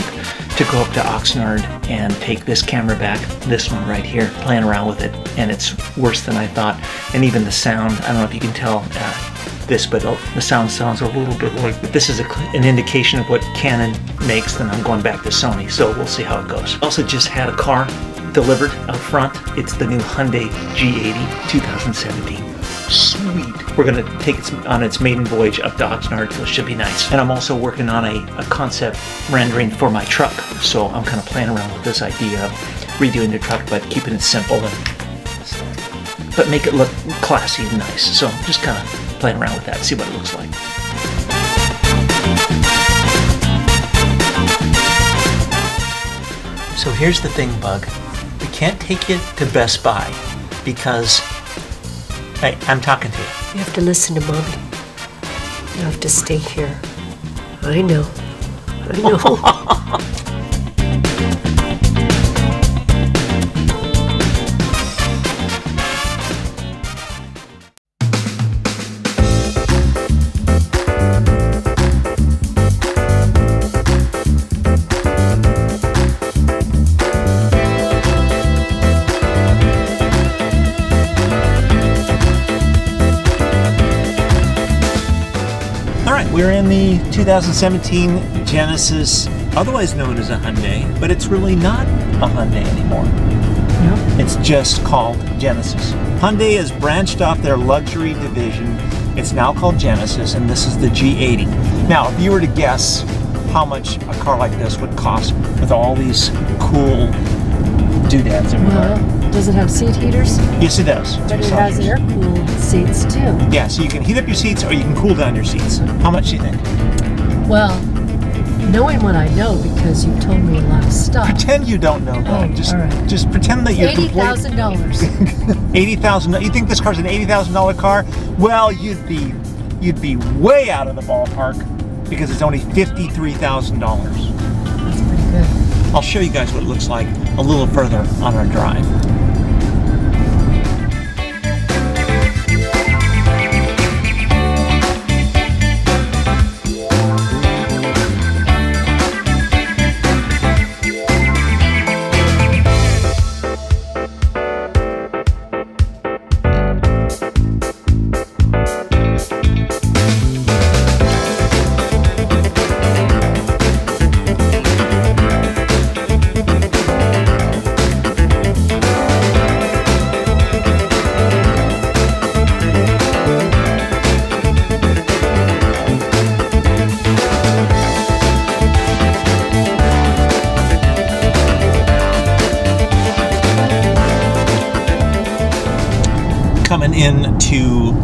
about to go up to Oxnard and take this camera back, this one right here, playing around with it, and it's worse than I thought. And even the sound, I don't know if you can tell uh, this, but the sound sounds a little bit like, this is a, an indication of what Canon makes, then I'm going back to Sony, so we'll see how it goes. Also just had a car delivered out front. It's the new Hyundai G80 2017 sweet. We're gonna take it on its maiden voyage up to Oxnard, so it should be nice. And I'm also working on a, a concept rendering for my truck, so I'm kind of playing around with this idea of redoing the truck, but keeping it simple and but make it look classy and nice. So I'm just kind of playing around with that, see what it looks like. So here's the thing, Bug. We can't take you to Best Buy because Hey, I'm talking to you. You have to listen to mommy. You have to stay here. I know. I know. the 2017 Genesis, otherwise known as a Hyundai, but it's really not a Hyundai anymore. It's just called Genesis. Hyundai has branched off their luxury division. It's now called Genesis, and this is the G80. Now, if you were to guess how much a car like this would cost with all these cool doodads in well, Does it have seat heaters? Yes, it does. But it has air cooled seats too. Yeah, so you can heat up your seats or you can cool down your seats. How much do you think? Well, knowing what I know because you told me a lot of stuff. Pretend you don't know that. Oh, just, right. just pretend that you're eighty thousand dollars. eighty thousand. You think this car's an eighty thousand dollar car? Well, you'd be, you'd be way out of the ballpark because it's only fifty three thousand dollars. That's pretty good. I'll show you guys what it looks like a little further on our drive.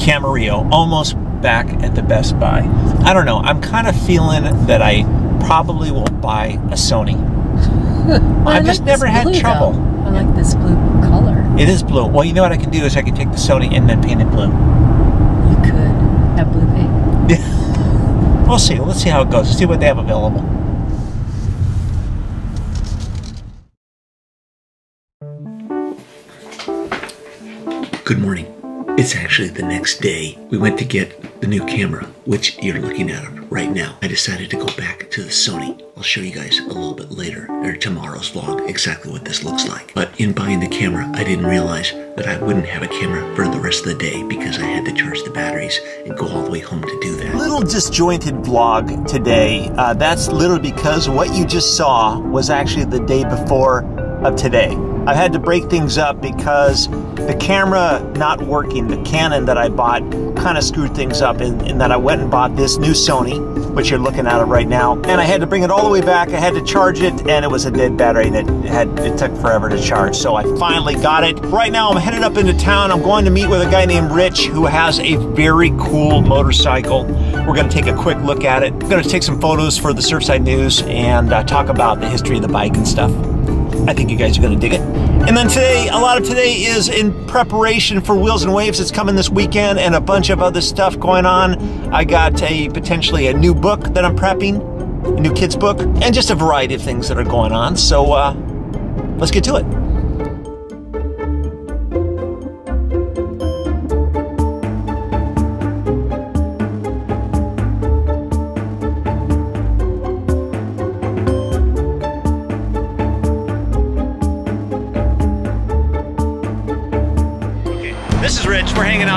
Camarillo, almost back at the Best Buy. I don't know. I'm kind of feeling that I probably will buy a Sony. well, I've just like never had blue, trouble. Though. I like this blue color. It is blue. Well, you know what I can do is I can take the Sony and then paint it blue. You could have blue paint. we'll see. Let's see how it goes. Let's see what they have available. Good morning. It's actually the next day. We went to get the new camera, which you're looking at right now. I decided to go back to the Sony. I'll show you guys a little bit later, or tomorrow's vlog, exactly what this looks like. But in buying the camera, I didn't realize that I wouldn't have a camera for the rest of the day because I had to charge the batteries and go all the way home to do that. Little disjointed vlog today. Uh, that's literally because what you just saw was actually the day before of today. I had to break things up because the camera not working, the Canon that I bought, kind of screwed things up in, in, that I went and bought this new Sony, which you're looking at it right now, and I had to bring it all the way back. I had to charge it, and it was a dead battery, it had it took forever to charge. So I finally got it. Right now, I'm headed up into town. I'm going to meet with a guy named Rich who has a very cool motorcycle. We're going to take a quick look at it. We're going to take some photos for the Surfside News and uh, talk about the history of the bike and stuff. I think you guys are going to dig it. And then today, a lot of today is in preparation for Wheels and Waves. It's coming this weekend and a bunch of other stuff going on. I got a potentially a new book that I'm prepping, a new kids book, and just a variety of things that are going on. So uh, let's get to it.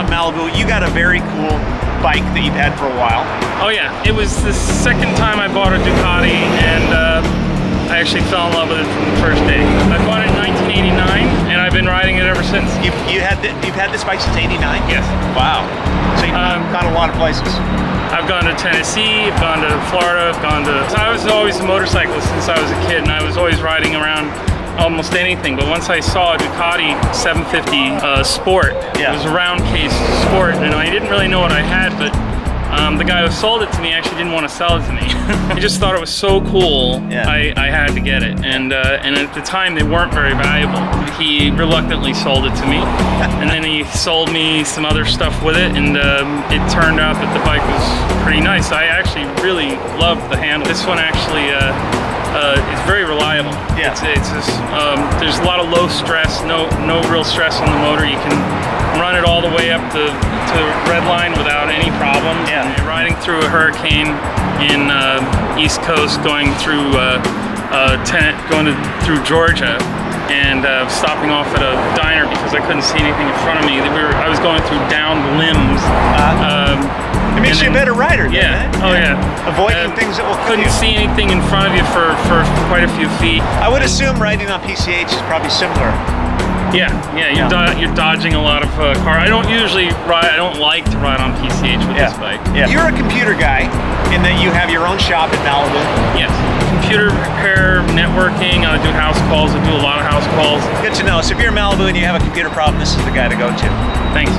Malibu. You got a very cool bike that you've had for a while. Oh yeah, it was the second time I bought a Ducati and uh, I actually fell in love with it from the first day. I bought it in 1989 and I've been riding it ever since. You've, you had th you've had this bike since '89. Yes. Wow. So you've Um, gone a lot of places. I've gone to Tennessee, I've gone to Florida, I've gone to... I was always a motorcyclist since I was a kid and I was always riding around almost anything. But once I saw a Ducati 750 uh, Sport, Yeah. it was a round case Sport and I didn't really know what I had, but um, the guy who sold it to me actually didn't want to sell it to me. he just thought it was so cool, Yeah. I, I had to get it. And, uh, and at the time, they weren't very valuable. He reluctantly sold it to me. and then he sold me some other stuff with it. And um, it turned out that the bike was pretty nice. I actually really loved the handle. This one actually uh, uh, is very reliable. Yeah. It's, it's just, um, there's a lot of low stress, no, no real stress on the motor. You can run it all the way up to, to red line without any problems. Yeah. And you're riding through a hurricane in uh, East Coast, going through uh, uh, going to, through Georgia, and uh, stopping off at a diner because I couldn't see anything in front of me. We were, I was going through downed limbs. Um, It makes you a better rider. Yeah. it? Oh yeah. Avoiding Uh, things that will kill couldn't you. see anything in front of you for, for quite a few feet. I would assume riding on PCH is probably similar. Yeah, yeah, Yeah. you're, do- you're dodging a lot of uh, car. I don't usually ride. I don't like to ride on PCH with this bike. Yeah. You're a computer guy in that you have your own shop in Malibu. Yes, computer repair, networking. I do house calls. I do a lot of house calls. Good to know. So if you're in Malibu and you have a computer problem, this is the guy to go to. Thanks.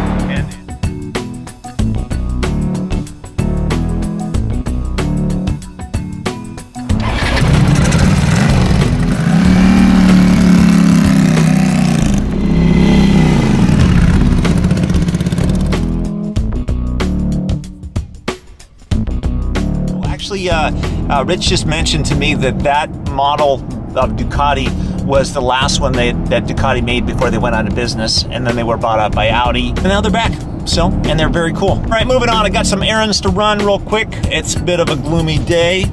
Uh, uh, Rich just mentioned to me that that model of Ducati was the last one they, that Ducati made before they went out of business, and then they were bought out by Audi, and now they're back. So, and they're very cool. All right, moving on. I got some errands to run real quick. It's a bit of a gloomy day,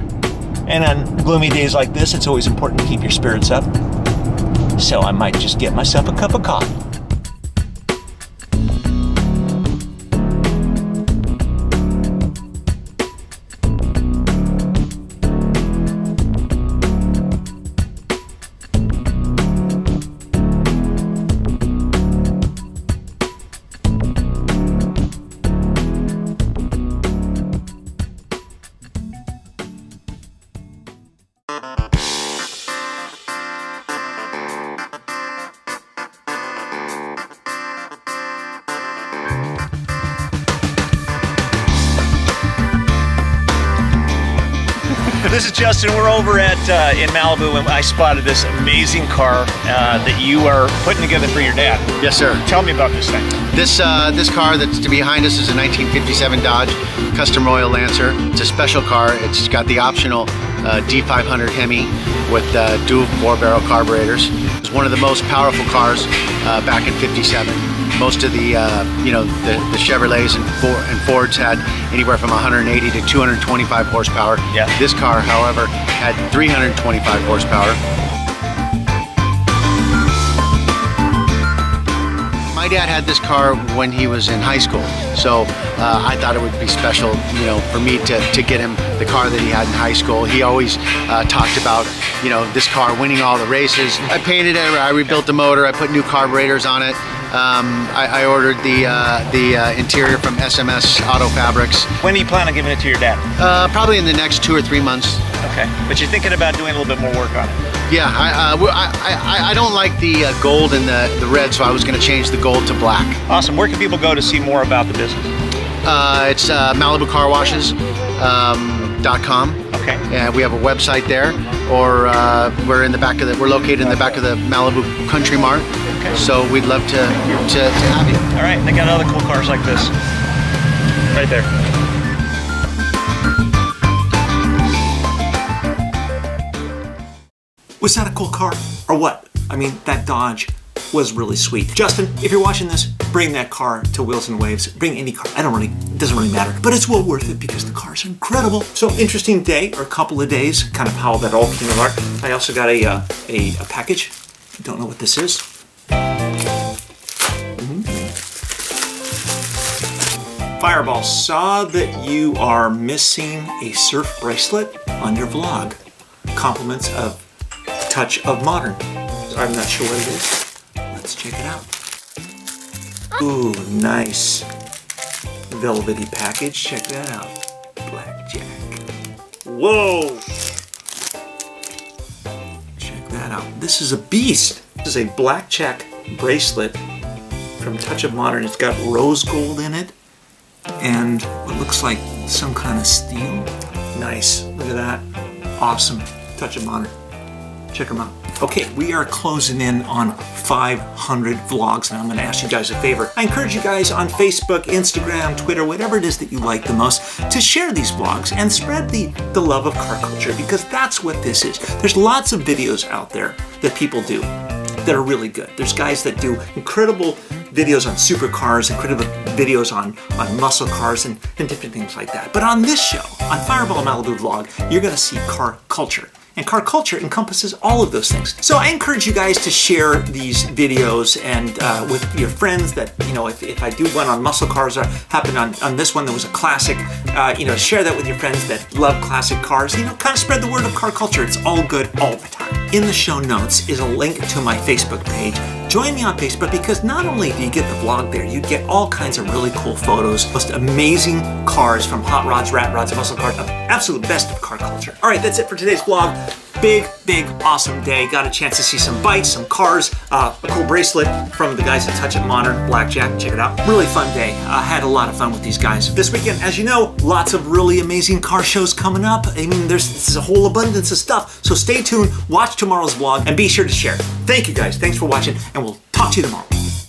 and on gloomy days like this, it's always important to keep your spirits up. So I might just get myself a cup of coffee. This is Justin. We're over at uh, in Malibu, and I spotted this amazing car uh, that you are putting together for your dad. Yes, sir. Tell me about this thing. This uh, this car that's behind us is a 1957 Dodge Custom Royal Lancer. It's a special car. It's got the optional uh, D500 Hemi with uh, dual four-barrel carburetors. It's one of the most powerful cars uh, back in '57. Most of the uh, you know the, the Chevrolets and, Ford, and Fords had anywhere from 180 to 225 horsepower. Yeah. This car, however, had 325 horsepower. My dad had this car when he was in high school, so uh, I thought it would be special, you know, for me to, to get him the car that he had in high school. He always uh, talked about, you know, this car winning all the races. I painted it, I rebuilt the motor, I put new carburetors on it. Um, I, I ordered the uh, the uh, interior from SMS Auto Fabrics. When do you plan on giving it to your dad? Uh, probably in the next two or three months. Okay, but you're thinking about doing a little bit more work on it. Yeah, I, uh, I, I, I don't like the uh, gold and the, the red, so I was going to change the gold to black. Awesome. Where can people go to see more about the business? Uh, it's uh, MalibuCarWashes.com. Okay. And we have a website there, or uh, we're in the back of the we're located in the back of the Malibu Country Mart. Okay. So we'd love to, to, to have you. All right. They got other cool cars like this. Right there. Was that a cool car or what? I mean, that Dodge was really sweet. Justin, if you're watching this, bring that car to Wheels and Waves. Bring any car. I don't really, it doesn't really matter. But it's well worth it because the car's incredible. So interesting day or a couple of days, kind of how that all came about. I also got a, uh, a, a package. Don't know what this is. Mhm. Fireball saw that you are missing a surf bracelet on your vlog. Compliments of Touch of Modern. I'm not sure what it is. Let's check it out. Ooh, nice velvety package. Check that out. Blackjack. Whoa! Check that out. This is a beast. This is a blackjack bracelet from Touch of Modern. It's got rose gold in it and what looks like some kind of steel. Nice. Look at that. Awesome. Touch of Modern. Check them out. Okay, we are closing in on 500 vlogs, and I'm going to ask you guys a favor. I encourage you guys on Facebook, Instagram, Twitter, whatever it is that you like the most, to share these vlogs and spread the, the love of car culture because that's what this is. There's lots of videos out there that people do that are really good. There's guys that do incredible videos on supercars, incredible videos on, on muscle cars and, and different things like that. But on this show, on Fireball Malibu Vlog, you're gonna see car culture. And car culture encompasses all of those things. So I encourage you guys to share these videos and uh, with your friends that, you know, if, if I do one on muscle cars or happen on, on this one that was a classic, uh, you know, share that with your friends that love classic cars. You know, kind of spread the word of car culture. It's all good all the time. In the show notes is a link to my Facebook page. Join me on Facebook because not only do you get the vlog there, you get all kinds of really cool photos, most amazing cars from hot rods, rat rods, muscle cars, absolute best of car culture. All right, that's it for today's vlog. Big, big, awesome day. Got a chance to see some bikes, some cars, uh, a cool bracelet from the guys at Touch of Modern, Blackjack. Check it out. Really fun day. I uh, had a lot of fun with these guys. This weekend, as you know, lots of really amazing car shows coming up. I mean, there's, there's a whole abundance of stuff. So stay tuned, watch tomorrow's vlog, and be sure to share. Thank you guys. Thanks for watching, and we'll talk to you tomorrow.